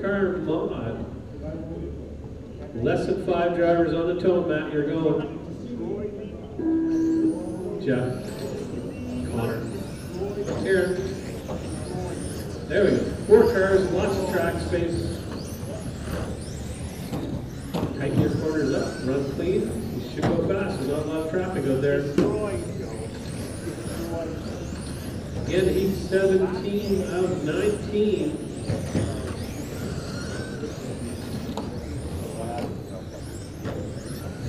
car mod. Less than five drivers on the tow, Matt, you're going. Jeff. Connor. Here. There we go. Four cars, lots of track space. Tighten your corners up, run clean. You should go fast. There's not a lot of traffic out there. Again, heat 17 of 19.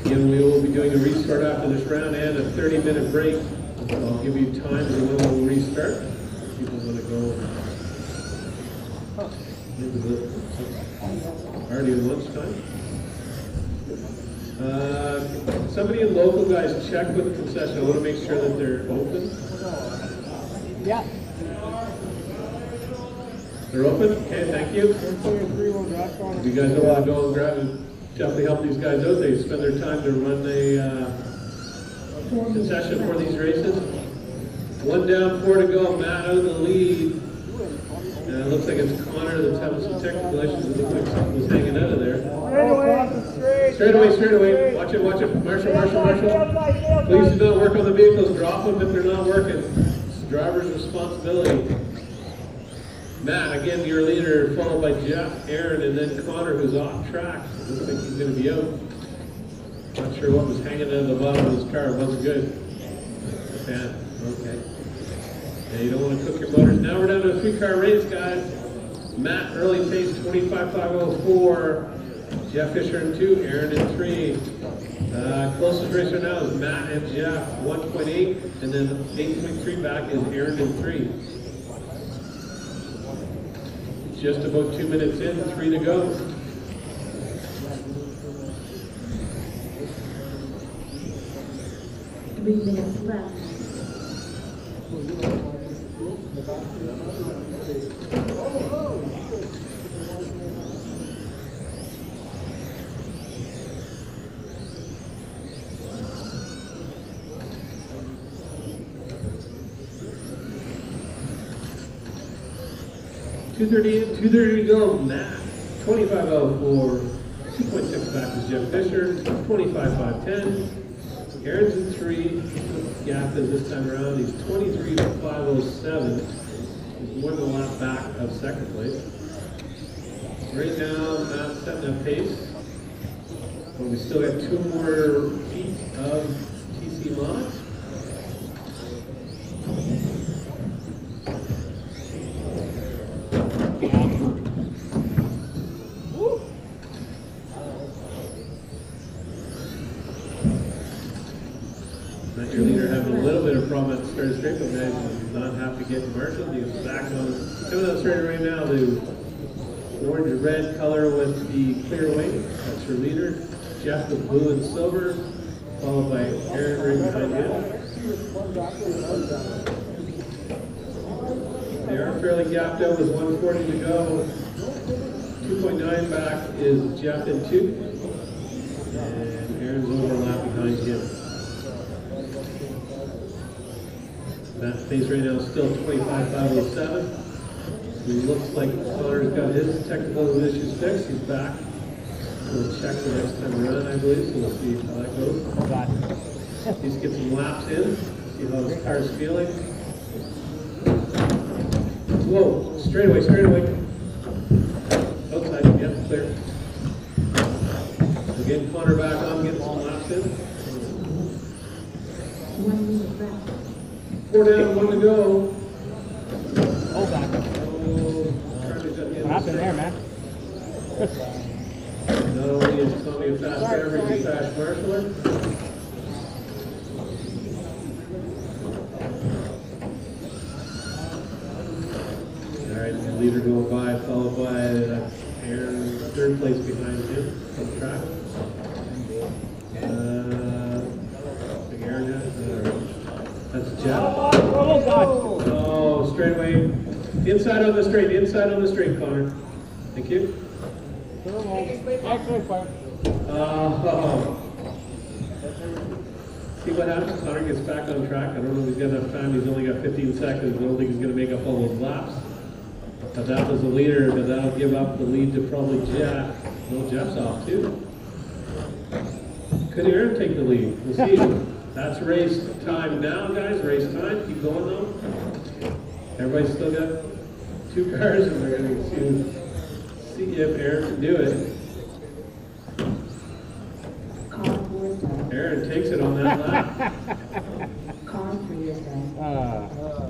Again, we will be doing a restart after this round and a 30-minute break. I'll give you time and then we'll restart. People want to go. The- Already lunchtime. Uh, Somebody in local guys check with the concession. I want to make sure that they're open. Yeah. They're open? Okay, thank you. You guys don't want to go and grab definitely help these guys out, they spend their time to run the uh, concession for these races. One down, four to go, Matt out of the lead. And it looks like it's Connor that's having some technical issues, it looks like something hanging out of there. Straight away, straight away, watch it, watch it, Marshall, Marshall, Marshall. Please do not work on the vehicles, drop them if they're not working. It's the driver's responsibility. Matt, again, your leader, followed by Jeff, Aaron, and then Connor, who's off track. Looks like he's gonna be out. Not sure what was hanging of the bottom of his car, it wasn't good. Yeah, okay. Yeah, you don't wanna cook your motors. Now we're down to a three-car race, guys. Matt, early pace, twenty-five, five oh four. Jeff Fisher in two, Aaron in three. Uh, closest racer now is Matt and Jeff, one point eight, and then eight point three back is Aaron in three. Just about two minutes in, three to go. Three minutes left. Two thirty in, two thirty to go, Matt, twenty-five oh four, two point six back is Jeff Fisher, twenty-five five ten. Aaron's in three, gap is this time around, he's twenty-three five oh seven. He's more than a lap back of second place. Right now, Matt's setting a pace. But we still got two more feet of TC mod. But you're either having a little bit of problem at the starting straight but Do not have to get Marshall to get back on. Coming up straight right now, the orange red color with the clear weight, that's your leader. Jeff with blue and silver, followed by Aaron Ring behind him. They are fairly gapped out with 140 to go. 2.9 back is Jeff in 2. That pace right now is still twenty-five, five oh seven. It looks like Connor's got his technical issues fixed, he's back. We'll check the next time around, I believe, so we'll see how that goes. Just get some laps in, see how his car's feeling. Whoa, straight away, straight away. Outside, oh, yeah, clear. Getting Connor back on, getting some laps in. One minute left. Four down, one to go. Oh, Charlie's at the end What of the happened there, man? Not only is Tommy a fast driver, he's a fast marshaller. All right, the leader going by, followed by uh, Aaron, third place behind him on track. That's Jeff. Oh, straight away, inside on the straight, inside on the straight, Connor. Thank you. Fire. Oh. Uh, see what happens, Connor gets back on track, I don't know if he's got enough time, he's only got fifteen seconds, I don't think he's gonna make up all those laps. But that was the leader, but that'll give up the lead to probably Jeff. No, Jeff's off too. Could Aaron take the lead? We'll see. That's race time now, guys. Race time. Keep going though. Everybody's still got two cars, and we're gonna see, see if Aaron can do it. Car four is done. Aaron takes it on that lap. Car three is done. Uh,